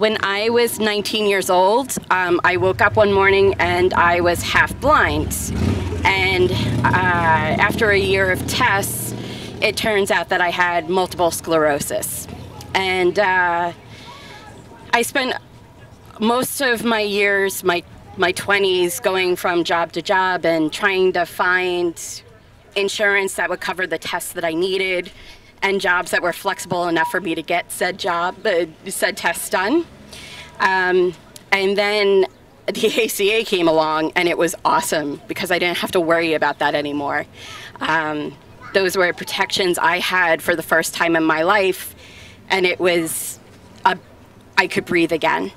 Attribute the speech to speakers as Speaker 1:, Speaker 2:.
Speaker 1: When I was 19 years old, um, I woke up one morning and I was half blind. And uh, after a year of tests, it turns out that I had multiple sclerosis. And uh, I spent most of my years, my my 20s, going from job to job and trying to find insurance that would cover the tests that I needed and jobs that were flexible enough for me to get said job, uh, said tests done. Um, and then the ACA came along and it was awesome because I didn't have to worry about that anymore. Um, those were protections I had for the first time in my life and it was, a, I could breathe again.